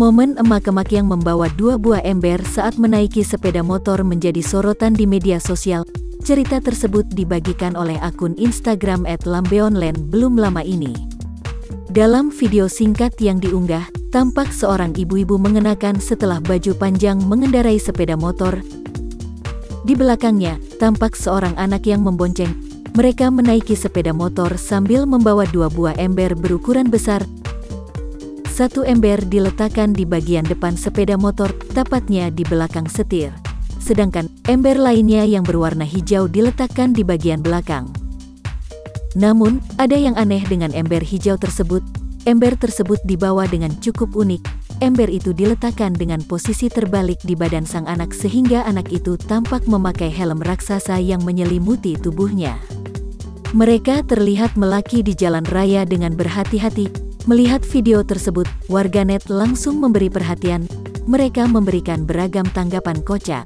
Momen emak-emak yang membawa dua buah ember saat menaiki sepeda motor menjadi sorotan di media sosial. Cerita tersebut dibagikan oleh akun Instagram @lambeonland belum lama ini. Dalam video singkat yang diunggah, tampak seorang ibu-ibu mengenakan setelah baju panjang mengendarai sepeda motor. Di belakangnya, tampak seorang anak yang membonceng. Mereka menaiki sepeda motor sambil membawa dua buah ember berukuran besar. Satu ember diletakkan di bagian depan sepeda motor, tepatnya di belakang setir. Sedangkan ember lainnya yang berwarna hijau diletakkan di bagian belakang. Namun, ada yang aneh dengan ember hijau tersebut. Ember tersebut dibawa dengan cukup unik. Ember itu diletakkan dengan posisi terbalik di badan sang anak sehingga anak itu tampak memakai helm raksasa yang menyelimuti tubuhnya. Mereka terlihat melaki di jalan raya dengan berhati-hati, Melihat video tersebut, warganet langsung memberi perhatian. Mereka memberikan beragam tanggapan kocak.